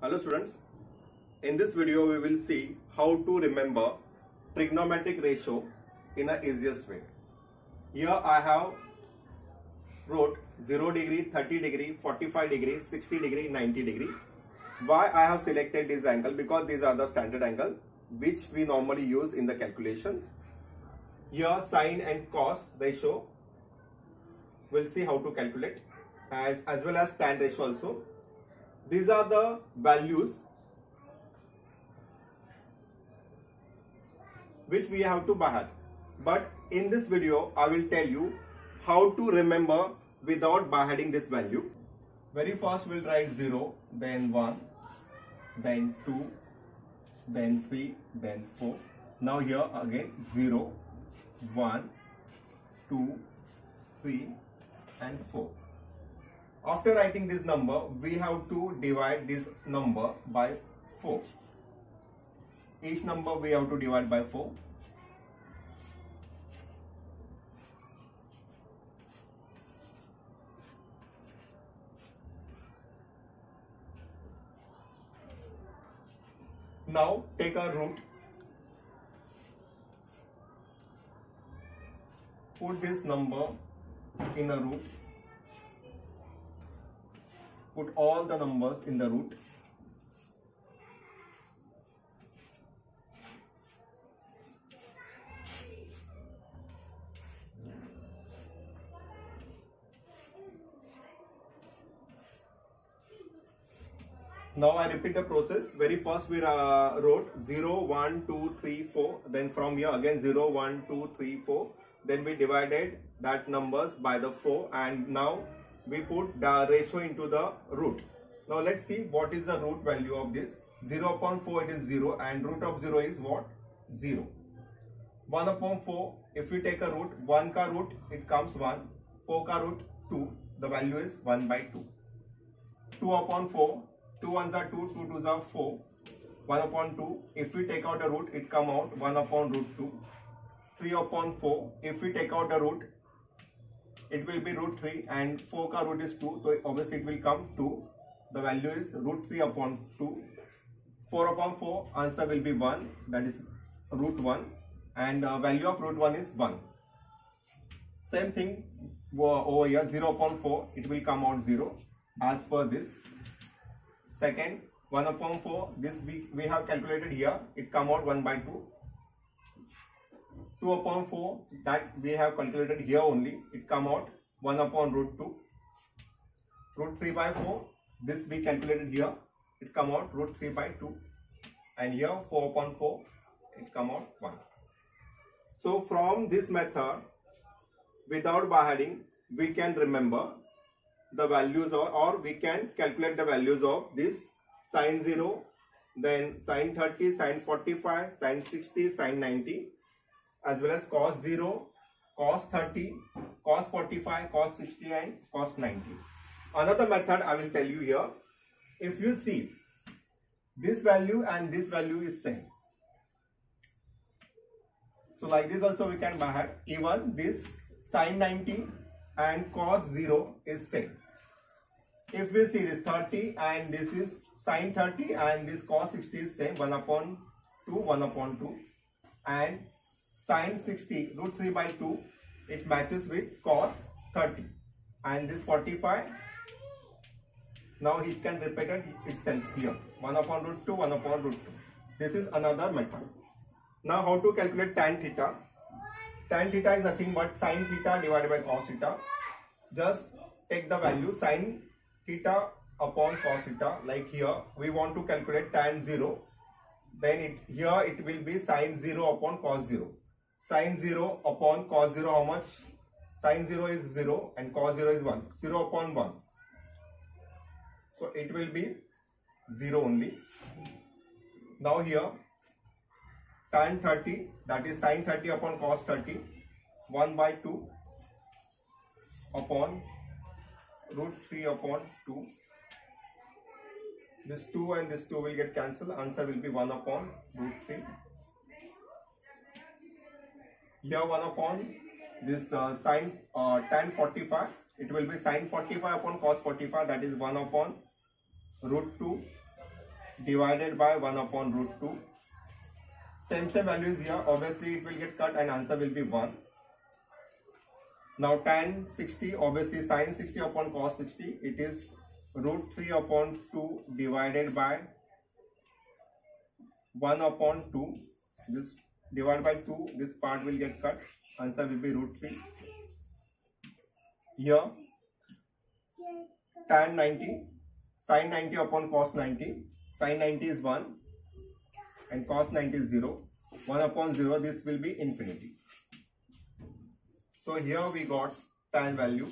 Hello students, in this video we will see how to remember trigonometric ratio in the easiest way. Here I have wrote 0 degree, 30 degree, 45 degree, 60 degree, 90 degree. Why I have selected this angle? Because these are the standard angle which we normally use in the calculation. Here sine and cos ratio we'll see how to calculate as, as well as tan ratio also. These are the values which we have to heart. But in this video, I will tell you how to remember without hearting this value. Very first we'll write 0, then 1, then 2, then 3, then 4. Now here again 0, 1, 2, 3 and 4. After writing this number, we have to divide this number by 4. Each number we have to divide by 4. Now take a root. Put this number in a root. Put all the numbers in the root. Now I repeat the process. Very first we uh, wrote 0, 1, 2, 3, 4. Then from here again 0, 1, 2, 3, 4. Then we divided that numbers by the 4 and now we put the ratio into the root. Now let's see what is the root value of this. 0 upon 4 it is 0 and root of 0 is what? 0. 1 upon 4 if we take a root 1 ka root it comes 1 4 ka root 2 the value is 1 by 2 2 upon 4 2 ones are 2 2 twos are 4 1 upon 2 if we take out the root it come out 1 upon root 2 3 upon 4 if we take out the root it will be root 3 and 4 ka root is 2 so obviously it will come 2 the value is root 3 upon 2 4 upon 4 answer will be 1 that is root 1 and uh, value of root 1 is 1 same thing over here 0 upon 4 it will come out 0 as per this. Second 1 upon 4 this we, we have calculated here it come out 1 by 2 2 upon 4 that we have calculated here only. It come out 1 upon root 2 root 3 by 4 this we calculated here. It come out root 3 by 2 and here 4 upon 4 it come out 1 so from this method without by we can remember the values or, or we can calculate the values of this sine 0 then sine 30 sine 45 sine 60 sine 90 as well as cos 0 cos 30 cos 45 cos 60 and cos 90 another method i will tell you here. If you see this value and this value is same. So like this also we can by even this sine 90 and cos 0 is same. If we see this 30 and this is sine 30 and this cos 60 is same 1 upon 2 1 upon 2 and sine 60 root 3 by 2 it matches with cos 30 and this 45 now it can repeat it itself here. 1 upon root 2 1 upon root 2 this is another method. Now how to calculate tan theta? Tan theta is nothing but sine theta divided by cos theta. Just take the value sine theta upon cos theta like here. We want to calculate tan 0 then it here it will be sine 0 upon cos 0 sine 0 upon cos 0 how much? Sine 0 is 0 and cos 0 is 1 0 upon 1 so it will be 0 only. Now here tan 30 that is sine 30 upon cos 30 1 by 2 upon root 3 upon 2 this 2 and this 2 will get cancelled. Answer will be 1 upon root 3 here 1 upon this uh, sine uh, tan 45 it will be sine 45 upon cos 45 that is 1 upon root 2 divided by 1 upon root 2 same same values here. Obviously it will get cut and answer will be 1 now tan 60 obviously sine 60 upon cos 60 it is root 3 upon 2 divided by 1 upon 2 this divided by 2 this part will get cut. Answer will be root 3 here tan 90 sine 90 upon cos 90 sine 90 is 1 and cos 90 is 0 1 upon 0 this will be infinity. So here we got tan value